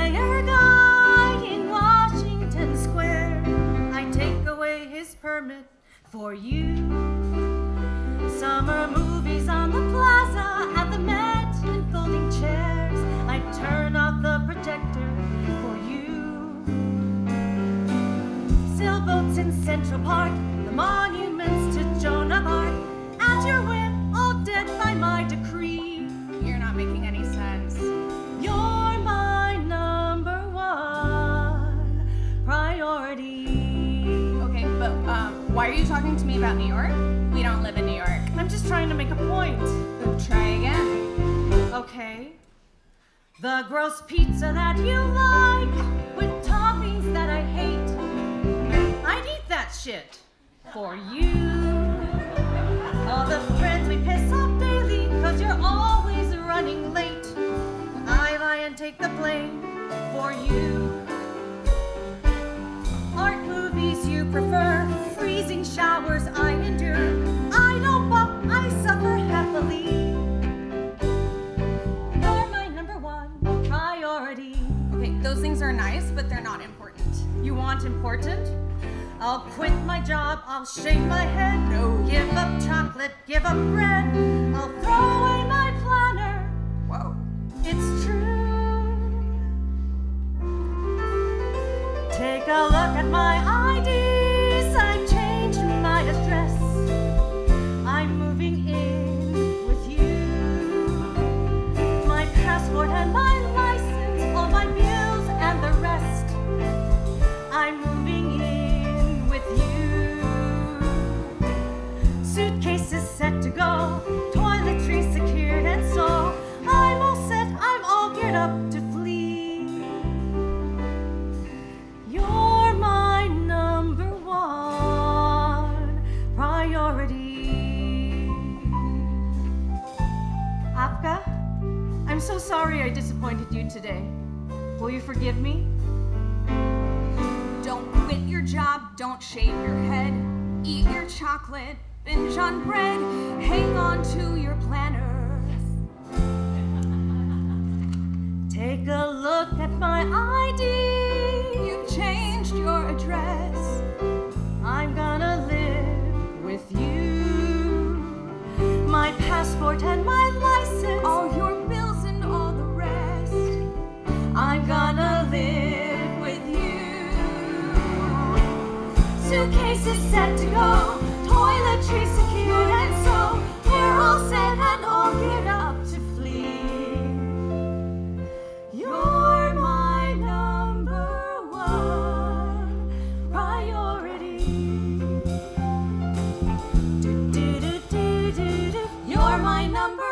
fire guy in Washington Square. I take away his permit for you. Summer movies on the plaza at the Met in folding chairs. I turn off the projector for you. Sailboats in Central Park, the Mon talking to me about New York? We don't live in New York. I'm just trying to make a point. Try again. Okay. The gross pizza that you like with toppings that I hate. I'd eat that shit for you. All the friends we piss off daily cause you're always running late. I lie and take the blame for you. Happily. You're my number one priority. Okay, those things are nice, but they're not important. You want important? I'll quit my job, I'll shave my head. No. Give up chocolate, give up bread. I'll throw away my planner. Whoa. It's true. Take a look at my I'm so sorry I disappointed you today. Will you forgive me? Don't quit your job, don't shave your head. Eat your chocolate, binge on bread, hang on to your planners. Take a look at my ID. You've changed your address. I'm gonna live with you. My passport and my suitcases set to go, toiletries secured and so, we're all set and all geared up to flee. You're my number one priority. Do, do, do, do, do, do. You're my number